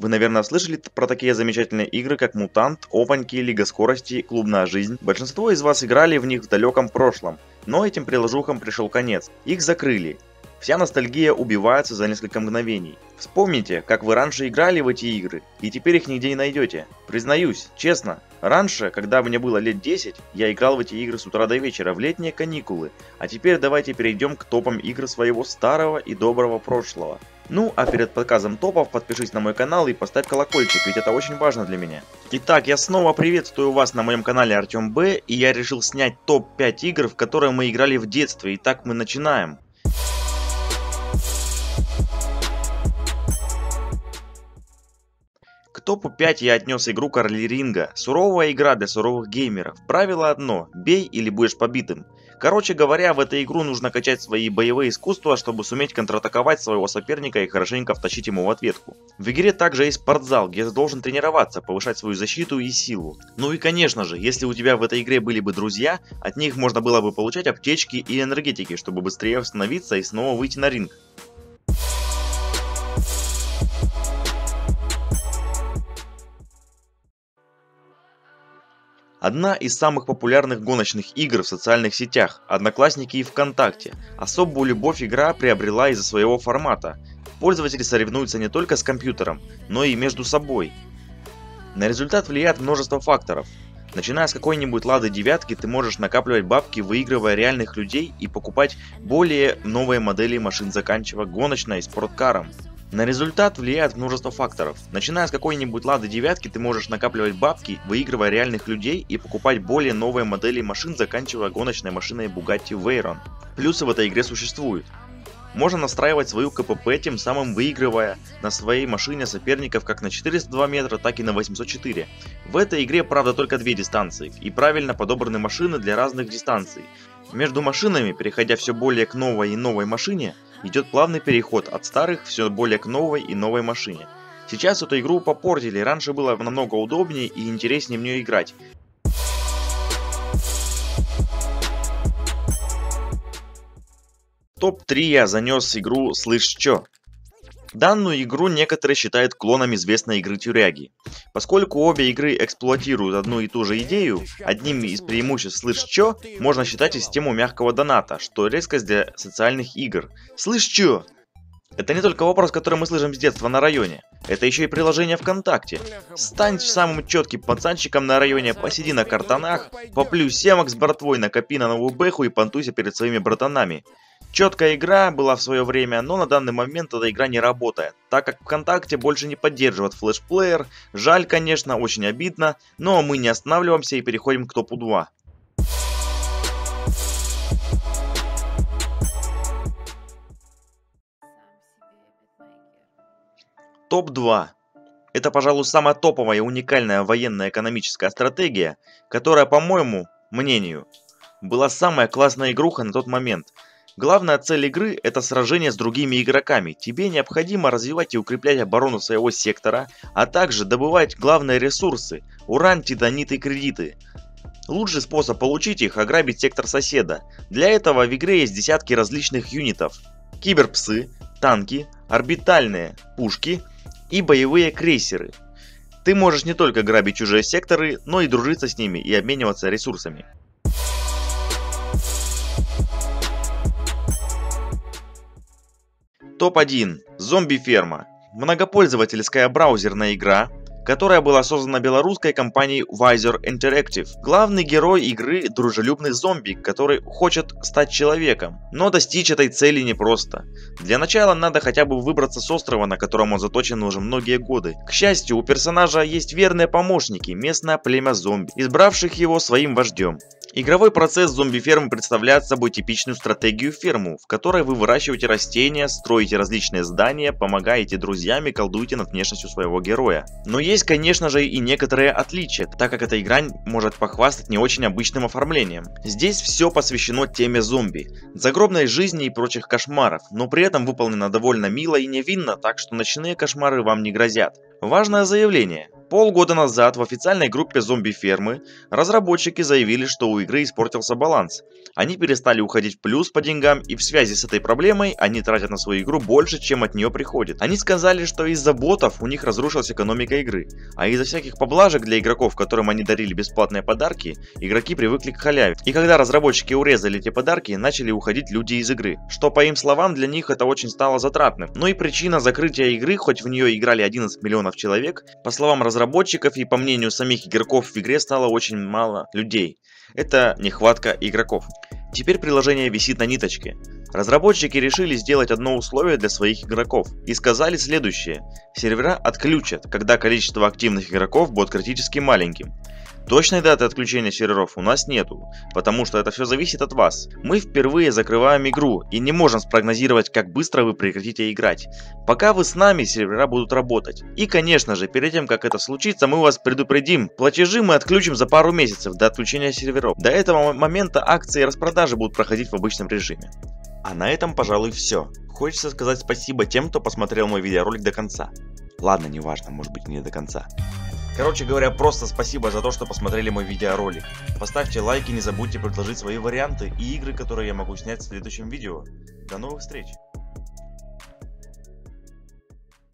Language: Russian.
Вы, наверное, слышали про такие замечательные игры, как Мутант, Опаньки, Лига Скорости, Клубная Жизнь. Большинство из вас играли в них в далеком прошлом, но этим приложухам пришел конец. Их закрыли. Вся ностальгия убивается за несколько мгновений. Вспомните, как вы раньше играли в эти игры, и теперь их нигде не найдете. Признаюсь, честно, раньше, когда мне было лет 10, я играл в эти игры с утра до вечера в летние каникулы, а теперь давайте перейдем к топам игр своего старого и доброго прошлого. Ну, а перед показом топов подпишись на мой канал и поставь колокольчик, ведь это очень важно для меня. Итак, я снова приветствую вас на моем канале Артем Б, и я решил снять топ-5 игр, в которые мы играли в детстве. Итак, мы начинаем. Топу 5 я отнес игру Короли Ринга. Суровая игра для суровых геймеров. Правило одно – бей или будешь побитым. Короче говоря, в эту игру нужно качать свои боевые искусства, чтобы суметь контратаковать своего соперника и хорошенько втащить ему в ответку. В игре также есть спортзал, где ты должен тренироваться, повышать свою защиту и силу. Ну и конечно же, если у тебя в этой игре были бы друзья, от них можно было бы получать аптечки и энергетики, чтобы быстрее восстановиться и снова выйти на ринг. Одна из самых популярных гоночных игр в социальных сетях, Одноклассники и ВКонтакте. Особую любовь игра приобрела из-за своего формата. Пользователи соревнуются не только с компьютером, но и между собой. На результат влияет множество факторов. Начиная с какой-нибудь лады девятки, ты можешь накапливать бабки, выигрывая реальных людей и покупать более новые модели машин, заканчивая гоночной и спорткаром. На результат влияет множество факторов. Начиная с какой-нибудь лады девятки, ты можешь накапливать бабки, выигрывая реальных людей и покупать более новые модели машин, заканчивая гоночной машиной Bugatti Veyron. Плюсы в этой игре существуют. Можно настраивать свою КПП, тем самым выигрывая на своей машине соперников как на 402 метра, так и на 804. В этой игре, правда, только две дистанции, и правильно подобраны машины для разных дистанций. Между машинами, переходя все более к новой и новой машине, идет плавный переход от старых все более к новой и новой машине. Сейчас эту игру попортили, раньше было намного удобнее и интереснее в нее играть. Топ-3 я занес игру «Слышь чё?». Данную игру некоторые считают клоном известной игры Тюряги. Поскольку обе игры эксплуатируют одну и ту же идею, одним из преимуществ «Слышь чё» можно считать и систему мягкого доната, что резкость для социальных игр. «Слышь чё?» Это не только вопрос, который мы слышим с детства на районе. Это еще и приложение ВКонтакте. Стань самым четким пацанчиком на районе, посиди на картонах, поплюй семок с братвой, накопи на новую бэху и понтуйся перед своими братанами. Четкая игра была в свое время, но на данный момент эта игра не работает, так как ВКонтакте больше не поддерживает флешплеер. Жаль, конечно, очень обидно, но мы не останавливаемся и переходим к топу 2. Топ-2. Это, пожалуй, самая топовая и уникальная военная экономическая стратегия, которая, по моему мнению, была самая классная игруха на тот момент – Главная цель игры – это сражение с другими игроками. Тебе необходимо развивать и укреплять оборону своего сектора, а также добывать главные ресурсы – уран, титанит и кредиты. Лучший способ получить их – ограбить сектор соседа. Для этого в игре есть десятки различных юнитов. Киберпсы, танки, орбитальные, пушки и боевые крейсеры. Ты можешь не только грабить чужие секторы, но и дружиться с ними и обмениваться ресурсами. Топ-1. Зомби-ферма. Многопользовательская браузерная игра, которая была создана белорусской компанией Visor Interactive. Главный герой игры – дружелюбный зомби, который хочет стать человеком. Но достичь этой цели непросто. Для начала надо хотя бы выбраться с острова, на котором он заточен уже многие годы. К счастью, у персонажа есть верные помощники, местное племя зомби, избравших его своим вождем. Игровой процесс зомби-фермы представляет собой типичную стратегию ферму, в которой вы выращиваете растения, строите различные здания, помогаете друзьям и колдуете над внешностью своего героя. Но есть, конечно же, и некоторые отличия, так как эта игра может похвастать не очень обычным оформлением. Здесь все посвящено теме зомби, загробной жизни и прочих кошмаров, но при этом выполнено довольно мило и невинно, так что ночные кошмары вам не грозят. Важное заявление. Полгода назад в официальной группе зомби-фермы разработчики заявили, что у игры испортился баланс. Они перестали уходить в плюс по деньгам и в связи с этой проблемой они тратят на свою игру больше, чем от нее приходит. Они сказали, что из-за ботов у них разрушилась экономика игры, а из-за всяких поблажек для игроков, которым они дарили бесплатные подарки, игроки привыкли к халяве. И когда разработчики урезали эти подарки, начали уходить люди из игры. Что по им словам, для них это очень стало затратным. Но и причина закрытия игры, хоть в нее играли 11 миллионов человек, по словам разработчиков, разработчиков и по мнению самих игроков в игре стало очень мало людей. Это нехватка игроков. Теперь приложение висит на ниточке. Разработчики решили сделать одно условие для своих игроков и сказали следующее. Сервера отключат, когда количество активных игроков будет критически маленьким. Точной даты отключения серверов у нас нету, потому что это все зависит от вас. Мы впервые закрываем игру и не можем спрогнозировать, как быстро вы прекратите играть. Пока вы с нами, сервера будут работать. И конечно же, перед тем как это случится, мы вас предупредим. Платежи мы отключим за пару месяцев до отключения серверов. До этого момента акции распродажи будут проходить в обычном режиме. А на этом, пожалуй, все. Хочется сказать спасибо тем, кто посмотрел мой видеоролик до конца. Ладно, неважно, может быть не до конца. Короче говоря, просто спасибо за то, что посмотрели мой видеоролик. Поставьте лайки, не забудьте предложить свои варианты и игры, которые я могу снять в следующем видео. До новых встреч!